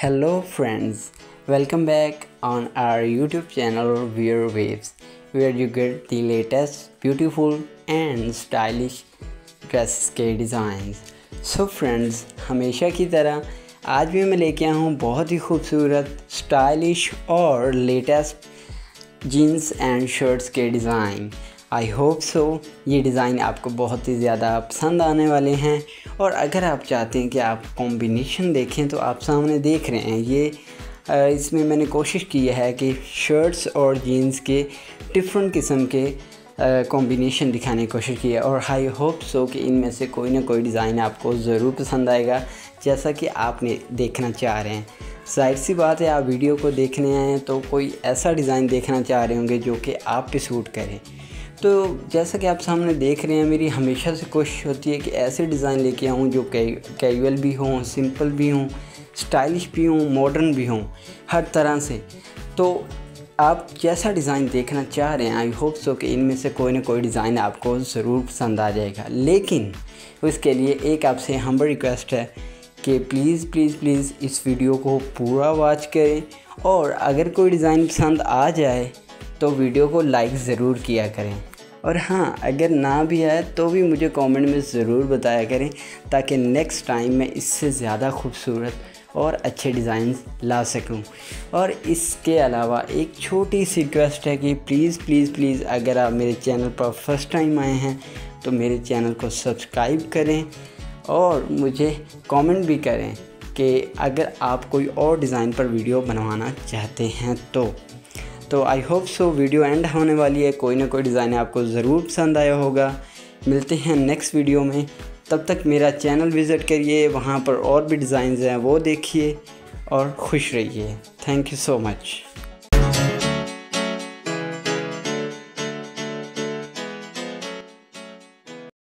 Hello friends, welcome back on our YouTube channel Wear Waves where you get the latest beautiful and stylish dresses के designs so friends हमेशा की तरह आज भी मैं लेके आया हूँ बहुत ही खूबसूरत स्टाइलिश और लेटेस्ट जीन्स एंड शर्ट्स के डिज़ाइन आई होप सो ये डिज़ाइन आपको बहुत ही ज़्यादा पसंद आने वाले हैं। और अगर आप चाहते हैं कि आप कॉम्बिनेशन देखें तो आप सामने देख रहे हैं। ये इसमें मैंने कोशिश की है कि शर्ट्स और जीन्स के डिफरेंट किस्म के कॉम्बिनेशन दिखाने की कोशिश की है। और आई होप सो कि इनमें से कोई ना कोई डिज़ाइन आपको ज़रूर पसंद आएगा, जैसा कि आपने देखना चाह रहे हैं। ज़ाहिर सी बात है, आप वीडियो को देखने आए हैं तो कोई ऐसा डिज़ाइन देखना चाह रहे होंगे जो कि आप पे सूट करे। तो जैसा कि आप सामने देख रहे हैं, मेरी हमेशा से कोशिश होती है कि ऐसे डिज़ाइन लेके आऊँ जो कैजुअल भी हों, सिंपल भी हों, स्टाइलिश भी हों, मॉडर्न भी हों, हर तरह से। तो आप जैसा डिज़ाइन देखना चाह रहे हैं आई होप सो कि इनमें से कोई ना कोई डिज़ाइन आपको ज़रूर पसंद आ जाएगा। लेकिन उसके लिए एक आपसे हम्बल रिक्वेस्ट है कि प्लीज़ प्लीज़ प्लीज़ इस वीडियो को पूरा वॉच करें। और अगर कोई डिज़ाइन पसंद आ जाए तो वीडियो को लाइक ज़रूर किया करें। और हाँ अगर ना भी आए तो भी मुझे कमेंट में ज़रूर बताया करें, ताकि नेक्स्ट टाइम मैं इससे ज़्यादा खूबसूरत और अच्छे डिज़ाइन ला सकूँ। और इसके अलावा एक छोटी सी रिक्वेस्ट है कि प्लीज़ प्लीज़ प्लीज़ अगर आप मेरे चैनल पर फ़र्स्ट टाइम आए हैं तो मेरे चैनल को सब्सक्राइब करें और मुझे कमेंट भी करें कि अगर आप कोई और डिज़ाइन पर वीडियो बनवाना चाहते हैं तो। तो I hope so video end होने वाली है। कोई ना कोई डिज़ाइन आपको ज़रूर पसंद आया होगा। मिलते हैं नेक्स्ट वीडियो में। तब तक मेरा चैनल विज़िट करिए, वहाँ पर और भी डिज़ाइंस हैं, वो देखिए और खुश रहिए। Thank you so much